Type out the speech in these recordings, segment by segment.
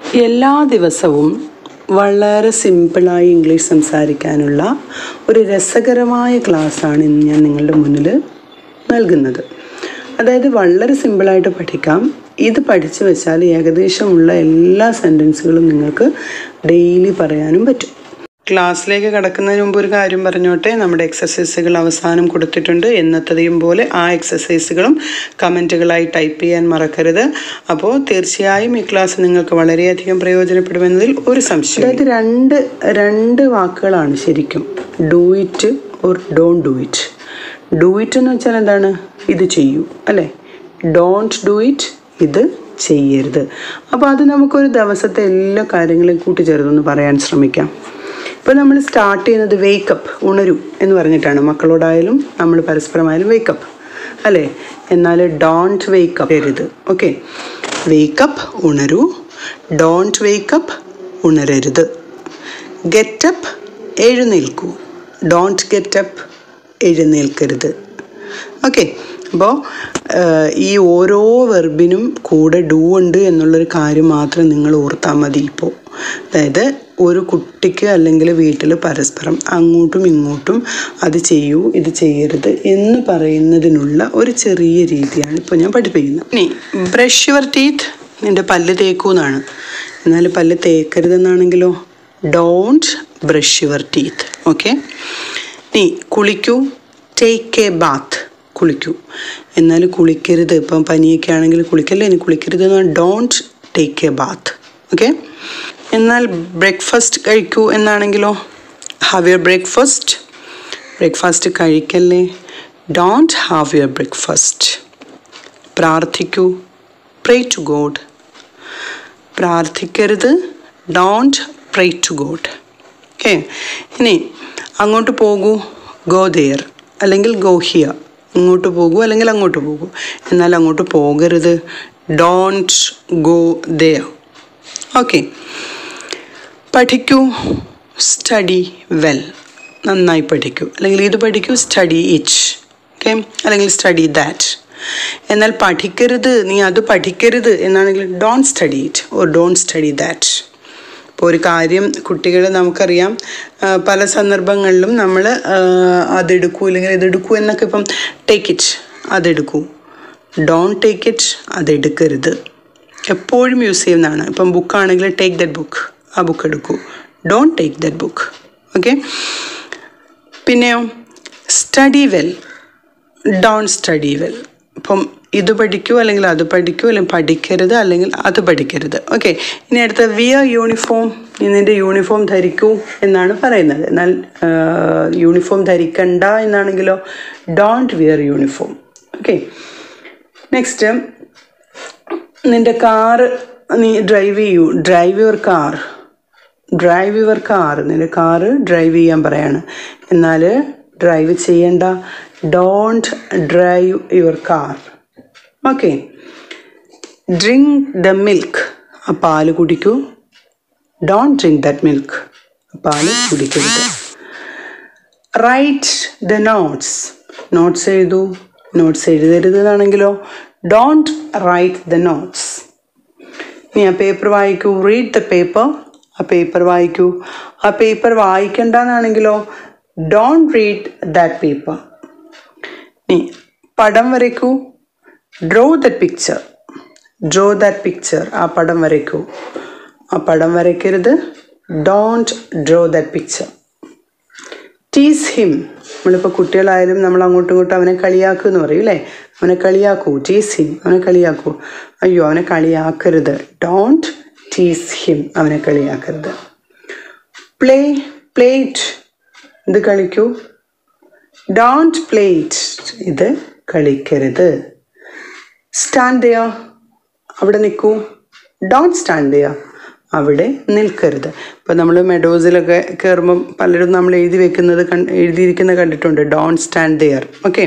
എല്ലാ ദിവസവും വളരെ സിമ്പിളായി ഇംഗ്ലീഷ് സംസാരിക്കാനുള്ള ഒരു രസകരമായ ക്ലാസ്സാണ് ഇന്ന് ഞാൻ നിങ്ങളുടെ മുന്നിൽ നൽകുന്നത്. അതായത് വളരെ സിമ്പിളായിട്ട് പഠിക്കാം. ഇത് പഠിച്ചു വെച്ചാൽ ഏകദേശമുള്ള എല്ലാ സെന്റൻസുകളും നിങ്ങൾക്ക് ഡെയിലി പറയാനും പറ്റും. ക്ലാസ്സിലേക്ക് കടക്കുന്നതിന് മുമ്പ് ഒരു കാര്യം പറഞ്ഞോട്ടെ. നമ്മുടെ എക്സസൈസുകൾ അവസാനം കൊടുത്തിട്ടുണ്ട്. എന്നത്തതെയും പോലെ ആ എക്സസൈസുകളും കമന്റുകളായി ടൈപ്പ് ചെയ്യാൻ മറക്കരുത്. അപ്പോൾ തീർച്ചയായും ഈ ക്ലാസ് നിങ്ങൾക്ക് വളരെയധികം പ്രയോജനപ്പെടുമെന്നതിൽ ഒരു സംശയം അതായത് രണ്ട് രണ്ട് വാക്കുകളാണ് ശരിക്കും. Do it or don't do it do it എന്ന് വെച്ചാൽ എന്താണ്? ഇത് ചെയ്യൂ അല്ലേ? ഡോണ്ട് ഡു ഇറ്റ് ഇത് ചെയ്യരുത്. അപ്പോൾ അത് നമുക്കൊരു ദിവസത്തെ എല്ലാ കാര്യങ്ങളെയും കൂട്ടിച്ചേർത്തൊന്ന് പറയാൻ ശ്രമിക്കാം. ഇപ്പോൾ നമ്മൾ സ്റ്റാർട്ട് ചെയ്യുന്നത് വേക്കപ്പ് ഉണരൂ എന്ന് പറഞ്ഞിട്ടാണ്. മക്കളോടായാലും നമ്മൾ പരസ്പരമായാലും വേക്കപ്പ് അല്ലേ? എന്നാൽ ഡോണ്ട് വേക്കപ്പ് എരുത് ഓക്കെ വേക്കപ്പ് ഉണരൂ. ഡോണ്ട് വേക്കപ്പ് ഉണരരുത്. ഗെറ്റപ്പ് എഴുന്നേൽക്കൂ. ഡോണ്ട് ഗെറ്റപ്പ് എഴുന്നേൽക്കരുത്. ഓക്കെ അപ്പോൾ ഈ ഓരോ വെർബിനും കൂടെ ഡൂ ഉണ്ട് എന്നുള്ളൊരു കാര്യം മാത്രം നിങ്ങൾ ഓർത്താൽ മതി ഇപ്പോൾ അതായത് ഒരു കുട്ടിക്ക് അല്ലെങ്കിൽ വീട്ടിൽ പരസ്പരം അങ്ങോട്ടും ഇങ്ങോട്ടും അത് ചെയ്യൂ ഇത് ചെയ്യരുത് എന്ന് പറയുന്നതിനുള്ള ഒരു ചെറിയ രീതിയാണ് ഇപ്പോൾ ഞാൻ പഠിപ്പിക്കുന്നത്. ഇനി ബ്രഷ് യുവർ ടീത്ത് നിന്റെ പല്ല് തേക്കൂ എന്നാണ് എന്നാൽ പല്ല് തേക്കരുതെന്നാണെങ്കിലോ? Don't brush your teeth okay ഇനി കുളിക്കൂ. ടേക്ക് എ ബാത്ത് കുളിക്കൂ. എന്നാൽ കുളിക്കരുത്. ഇപ്പം പനിയൊക്കെ ആണെങ്കിൽ കുളിക്കല്ലേ? ഇനി കുളിക്കരുത് എന്ന് don't take a bath okay എന്നാൽ ബ്രേക്ക്ഫാസ്റ്റ് കഴിക്കൂ എന്നാണെങ്കിലോ? ഹാവ് യുവർ ബ്രേക്ക്ഫാസ്റ്റ് ബ്രേക്ക്ഫാസ്റ്റ് കഴിക്കല്ലേ? ഡോണ്ട് ഹാവ് യുവർ ബ്രേക്ക്ഫാസ്റ്റ് പ്രാർത്ഥിക്കൂ. Pray to God പ്രാർത്ഥിക്കരുത്. Don't pray to God okay ഇനി അങ്ങോട്ട് പോകൂ. ഗോ ദെയർ അല്ലെങ്കിൽ ഗോ ഹിയ ഇങ്ങോട്ട് പോകൂ അല്ലെങ്കിൽ അങ്ങോട്ട് പോകൂ. എന്നാൽ അങ്ങോട്ട് പോകരുത്. ഡോണ്ട് ഗോ ദെയർ ഓക്കെ പഠിക്കൂ സ്റ്റഡി വെൽ നന്നായി പഠിക്കൂ. അല്ലെങ്കിൽ ഇത് പഠിക്കൂ സ്റ്റഡി ഇച്ച് ഓക്കെ അല്ലെങ്കിൽ സ്റ്റഡി ദാറ്റ് എന്നാൽ പഠിക്കരുത് നീ അത് പഠിക്കരുത് എന്നാണെങ്കിൽ don't study it or don't study that ഇപ്പോൾ ഒരു കാര്യം കുട്ടികളെ നമുക്കറിയാം. പല സന്ദർഭങ്ങളിലും നമ്മൾ അതെടുക്കൂ അല്ലെങ്കിൽ ഇതെടുക്കൂ എന്നൊക്കെ ഇപ്പം ടേക്ക് ഇറ്റ് അതെടുക്കൂ. ഡോണ്ട് ടേക്ക് ഇറ്റ് അതെടുക്കരുത്. എപ്പോഴും യൂസ് ചെയ്യുന്നതാണ്. ഇപ്പം ബുക്കാണെങ്കിൽ ടേക്ക് ദറ്റ് ബുക്ക് ആ ബുക്ക് എടുക്കൂ. Don't take that book okay പിന്നെയോ study well don't study well ഇപ്പം ഇത് പഠിക്കൂ അല്ലെങ്കിൽ അത് പഠിക്കൂ അല്ലെങ്കിൽ പഠിക്കരുത് അല്ലെങ്കിൽ അത് പഠിക്കരുത്. ഓക്കെ ഇനി അടുത്ത വിയർ യൂണിഫോം നിന്റെ യൂണിഫോം ധരിക്കൂ എന്നാണ് പറയുന്നത്. എന്നാൽ യൂണിഫോം ധരിക്കണ്ട എന്നാണെങ്കിലോ don't wear uniform okay next നിന്റെ കാറ് നീ ഡ്രൈവ് ചെയ്യൂ. Drive your car drive your car നിന്റെ കാറ് ഡ്രൈവ് ചെയ്യാൻ പറയാണ്. എന്നാൽ ഡ്രൈവ് ചെയ്യണ്ട. Don't drive your car okay drink the milk ആ പാൽ കുടിക്കൂ. ഡോണ്ട് ഡ്രിങ്ക് ദറ്റ് മിൽക്ക് പാൽ കുടിക്കരുത്. റൈറ്റ് ദ നോട്ട്സ് നോട്ട്സ് എഴുതൂ. നോട്ട്സ് എഴുതരുത് എന്നാണെങ്കിലോ ഡോണ്ട് റൈറ്റ് ദ നോട്ട്സ് ഇനി ആ പേപ്പർ വായിക്കൂ. റീഡ് ദ പേപ്പർ ആ പേപ്പർ വായിക്കൂ. ആ പേപ്പർ വായിക്കണ്ടെന്നാണെങ്കിലോ ഡോണ്ട് റീഡ് ദാറ്റ് പേപ്പർ നീ പടം വരയ്ക്കൂ. Draw that picture draw that picture ആ പടം വരയ്ക്കൂ. ആ പടം വരയ്ക്കരുത്. Don't draw that picture tease him നമ്മളിപ്പോൾ കുട്ടികളായാലും നമ്മൾ അങ്ങോട്ടും ഇങ്ങോട്ടും അവനെ കളിയാക്കൂ എന്ന് പറയും അല്ലേ? അവനെ കളിയാക്കൂ. ടീസ് ഹിം അവനെ കളിയാക്കൂ. അയ്യോ അവനെ കളിയാക്കരുത്. ഡോണ്ട് ടീസ് ഹിം അവനെ കളിയാക്കരുത്. പ്ലേ പ്ലേറ്റ് ഇത് കളിക്കൂ. ഡോണ്ട് പ്ലേറ്റ് ഇത് കളിക്കരുത്. സ്റ്റാൻഡ് ചെയ്യാ അവിടെ നിൽക്കൂ. ഡോണ്ട് സ്റ്റാൻഡ് ചെയ്യാ അവിടെ നിൽക്കരുത്. ഇപ്പം നമ്മൾ മെഡോസിലൊക്കെ കയറുമ്പം പലരും നമ്മൾ എഴുതി വെക്കുന്നത് കണ്ട് എഴുതിയിരിക്കുന്നത് കണ്ടിട്ടുണ്ട് ഡോണ്ട് സ്റ്റാൻഡ് ദെയർ ഓക്കെ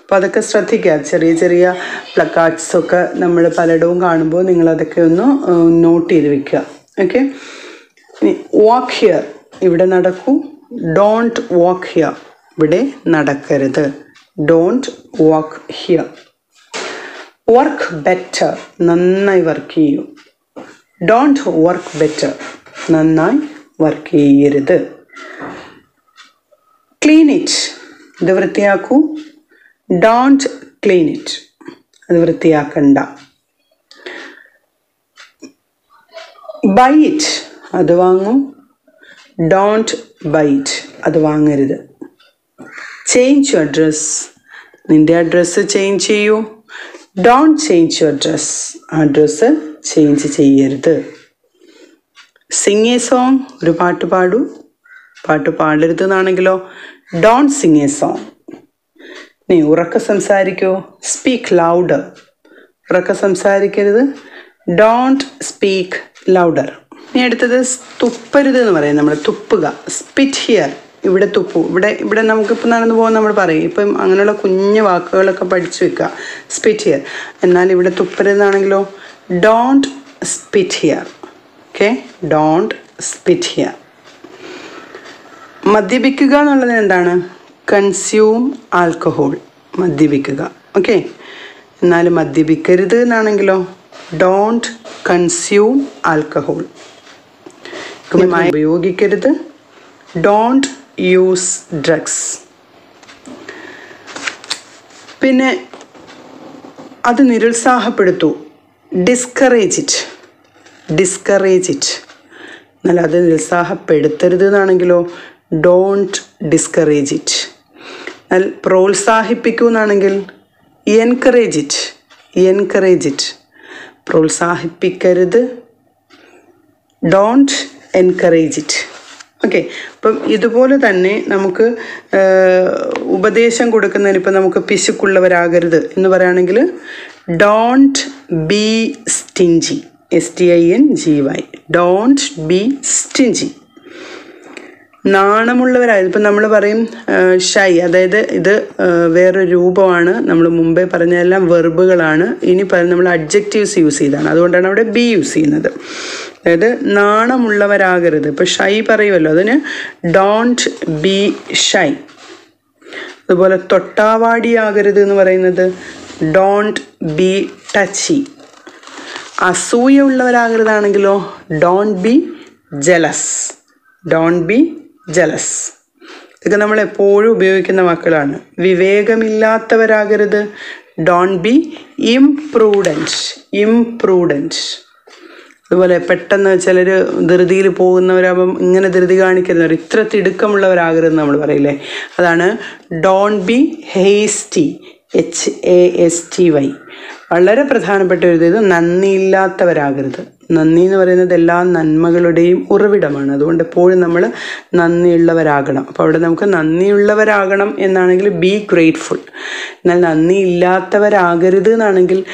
അപ്പോൾ അതൊക്കെ ശ്രദ്ധിക്കുക. ചെറിയ ചെറിയ പ്ലക്കാർഡ്സ് ഒക്കെ നമ്മൾ പലയിടവും കാണുമ്പോൾ നിങ്ങളതൊക്കെ ഒന്ന് നോട്ട് ചെയ്ത് വെക്കുക. ഓക്കെ വാക്ക് ഹിയർ ഇവിടെ നടക്കൂ. ഡോണ്ട് വാക്ക് ഹിയർ ഇവിടെ നടക്കരുത്. Don't walk here work better നന്നായി വർക്ക് ചെയ്യൂ. ഡോണ്ട് വർക്ക് ബെറ്റർ നന്നായി വർക്ക് ചെയ്യരുത്. ക്ലീൻ ഇറ്റ് ഇത് വൃത്തിയാക്കൂ. ഡോണ്ട് ക്ലീൻ ഇറ്റ് അത് വൃത്തിയാക്കണ്ട. ബൈ ഇറ്റ് അത് വാങ്ങൂ. ഡോണ്ട് ബൈ ഇറ്റ് അത് വാങ്ങരുത്. ചേഞ്ച് യുവർ ഡ്രസ് നിന്റെ അഡ്രസ്സ് ചേഞ്ച് ചെയ്യൂ. ഡോണ്ട് ചേഞ്ച് യുവർ ഡ്രസ് ആ ഡ്രസ്സ് ചേഞ്ച് ചെയ്യരുത്. സിംഗ് എ സോങ് ഒരു പാട്ട് പാടൂ. പാട്ട് പാടരുത് എന്നാണെങ്കിലോ ഡോണ്ട് സിംഗ് എ സോങ് നീ ഉറക്ക സംസാരിക്കൂ. സ്പീക്ക് ലൗഡർ ഉറക്ക സംസാരിക്കരുത്. ഡോണ്ട് സ്പീക്ക് ലൗഡർ ഇനി അടുത്തത് തുപ്പരുത് എന്ന് പറയും. നമ്മൾ തുപ്പുക. സ്പിറ്റ് ഹിയർ ഇവിടെ തുപ്പു. ഇവിടെ ഇവിടെ നമുക്കിപ്പോൾ നടന്നു പോകാൻ നമ്മൾ പറയും ഇപ്പം അങ്ങനെയുള്ള കുഞ്ഞു വാക്കുകളൊക്കെ പഠിച്ചു വെക്കുക. സ്പിറ്റ് ഹിയർ എന്നാൽ ഇവിടെ തുപ്പരുതാണെങ്കിലോ don't spit here okay don't spit here മദ്യപിക്കുക എന്നുള്ളത് എന്താണ്? കൺസ്യൂം ആൽക്കഹോൾ മദ്യപിക്കുക. ഓക്കെ എന്നാൽ മദ്യപിക്കരുത് എന്നാണെങ്കിലോ? ഡോണ്ട് കൺസ്യൂം ആൽക്കഹോൾ ഉപയോഗിക്കരുത്. ഡോണ്ട് യൂസ് ഡ്രഗ്സ് പിന്നെ അത് നിരുത്സാഹപ്പെടുത്തൂ. ഡിസ്കറേജ് ഇറ്റ് ഡിസ്കറേജ് ഇറ്റ് എന്നാൽ അത് നിരുത്സാഹപ്പെടുത്തരുത് എന്നാണെങ്കിലോ ഡോണ്ട് ഡിസ്കറേജ് ഇറ്റ് എന്നാൽ പ്രോത്സാഹിപ്പിക്കൂ എന്നാണെങ്കിൽ എൻകറേജ് ഇറ്റ് എൻകറേജ് ഇറ്റ് പ്രോത്സാഹിപ്പിക്കരുത്. ഡോണ്ട് എൻകറേജ് ഇറ്റ് ഓക്കെ അപ്പം ഇതുപോലെ തന്നെ നമുക്ക് ഉപദേശം കൊടുക്കുന്നതിന് ഇപ്പം നമുക്ക് പിശുക്കുള്ളവരാകരുത്. എന്ന് പറയുകയാണെങ്കിൽ don't be stingy S T I N G Y don't be stingy നാണമുള്ളവരായത് ഇപ്പം നമ്മൾ പറയും ഷൈ അതായത് ഇത് വേറെ രൂപമാണ്. നമ്മൾ മുമ്പേ പറഞ്ഞതെല്ലാം വെർബുകളാണ് ഇനി നമ്മൾ അഡ്ജക്റ്റീവ്സ് യൂസ് ചെയ്താണ്. അതുകൊണ്ടാണ് അവിടെ ബി യൂസ് ചെയ്യുന്നത്. അതായത് നാണമുള്ളവരാകരുത്. ഇപ്പോൾ ഷൈ പറയുമല്ലോ അതിന് ഡോണ്ട് ബി ഷൈ അതുപോലെ തൊട്ടാവാടിയാകരുത് എന്ന് പറയുന്നത് ഡോണ്ട് ബി ടച്ചി അസൂയ ഉള്ളവരാകരുതാണെങ്കിലോ don't be jealous don't be jealous ഇതൊക്കെ നമ്മൾ എപ്പോഴും ഉപയോഗിക്കുന്ന വാക്കുകളാണ്. വിവേകമില്ലാത്തവരാകരുത്. ഡോണ്ട് ബി ഇംപ്രൂഡന്റ് ഇംപ്രൂഡന്റ് അതുപോലെ പെട്ടെന്ന് ചിലർ ധൃതിയിൽ പോകുന്നവരാകുമ്പം ഇങ്ങനെ ധൃതി കാണിക്കുന്നവർ ഇത്ര തിടുക്കമുള്ളവരാകരുതെന്ന് നമ്മൾ പറയില്ലേ? അതാണ് don't be hasty H A S T Y വളരെ പ്രധാനപ്പെട്ട ഒരു ഇത്. നന്ദിയില്ലാത്തവരാകരുത്. നന്ദി എന്ന് പറയുന്നത് എല്ലാ നന്മകളുടെയും ഉറവിടമാണ്. അതുകൊണ്ട് എപ്പോഴും നമ്മൾ നന്ദിയുള്ളവരാകണം. അപ്പോൾ അവിടെ നമുക്ക് നന്ദിയുള്ളവരാകണം എന്നാണെങ്കിൽ ബി ഗ്രേറ്റ്ഫുൾ എന്നാൽ നന്ദിയില്ലാത്തവരാകരുത് എന്നാണെങ്കിൽ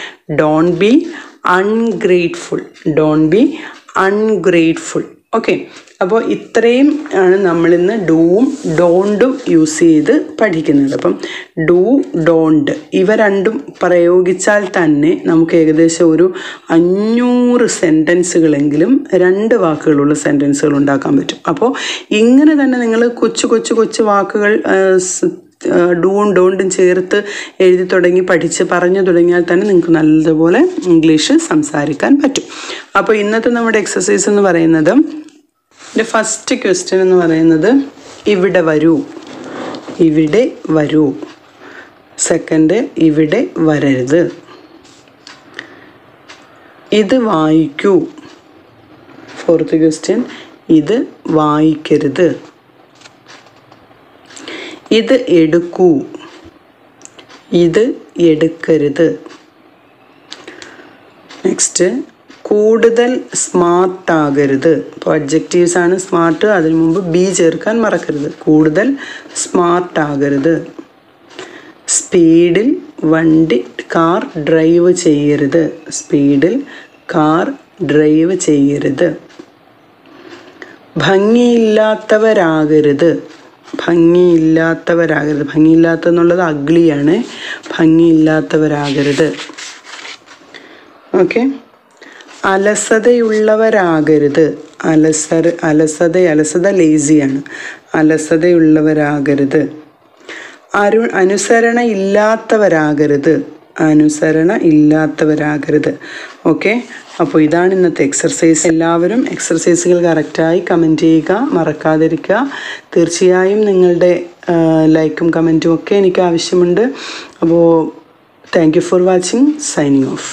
don't be ungrateful don't be ungrateful okay അപ്പോൾ ഇത്രയും ആണ് നമ്മളിന്ന് ഡൂവും ഡോണ്ടും യൂസ് ചെയ്ത് പഠിക്കുന്നത്. അപ്പം ഡൂ ഡോണ്ട് ഇവ രണ്ടും പ്രയോഗിച്ചാൽ തന്നെ നമുക്ക് ഏകദേശം ഒരു അഞ്ഞൂറ് സെന്റൻസുകളെങ്കിലും രണ്ട് വാക്കുകളുള്ള സെന്റൻസുകൾ ഉണ്ടാക്കാൻ പറ്റും. അപ്പോൾ ഇങ്ങനെ തന്നെ നിങ്ങൾ കൊച്ചു കൊച്ചു കൊച്ചു വാക്കുകൾ ഡൂവും ഡോണ്ടും ചേർത്ത് എഴുതി തുടങ്ങി പഠിച്ച് പറഞ്ഞു തുടങ്ങിയാൽ തന്നെ നിങ്ങൾക്ക് നല്ലതുപോലെ ഇംഗ്ലീഷ് സംസാരിക്കാൻ പറ്റും. അപ്പോൾ ഇന്നത്തെ നമ്മുടെ എക്സസൈസ് എന്ന് പറയുന്നത് എന്റെ ഫസ്റ്റ് ക്വസ്റ്റ്യൻ എന്ന് പറയുന്നത് ഇവിടെ വരൂ ഇവിടെ വരൂ. സെക്കൻഡ് ഇവിടെ വരരുത്. ഇത് വായിക്കൂ. ഫോർത്ത് ക്വസ്റ്റ്യൻ ഇത് വായിക്കരുത്. ഇത് എടുക്കൂ. ഇത് എടുക്കരുത്. നെക്സ്റ്റ് കൂടുതൽ സ്മാർട്ട് ആകരുത്. ഇപ്പോൾ അഡ്ജക്റ്റീവ്സ് ആണ് സ്മാർട്ട് അതിനു മുമ്പ് ബി ചേർക്കാൻ മറക്കരുത്. കൂടുതൽ സ്മാർട്ട് ആകരുത്. സ്പീഡിൽ വണ്ടി കാർ ഡ്രൈവ് ചെയ്യരുത്. സ്പീഡിൽ കാർ ഡ്രൈവ് ചെയ്യരുത്. ഭംഗിയില്ലാത്തവരാകരുത്. ഭംഗിയില്ലാത്തവരാകരുത്. ഭംഗിയില്ലാത്ത എന്നുള്ളത് അഗ്ലിയാണ്. ഭംഗിയില്ലാത്തവരാകരുത്. ഓക്കെ? അലസതയുള്ളവരാകരുത്. അലസര അലസത അലസത ലേസിയാണ് അലസതയുള്ളവരാകരുത്. അരു അനുസരണ ഇല്ലാത്തവരാകരുത് അനുസരണ ഇല്ലാത്തവരാകരുത്. ഓക്കെ? അപ്പോൾ ഇതാണ് ഇന്നത്തെ എക്സർസൈസ് എല്ലാവരും എക്സർസൈസുകൾ കറക്റ്റായി കമന്റ് ചെയ്യുക മറക്കാതിരിക്കുക. തീർച്ചയായും നിങ്ങളുടെ ലൈക്കും കമന്റും ഒക്കെ എനിക്ക് ആവശ്യമുണ്ട്. അപ്പോൾ thank you for watching signing off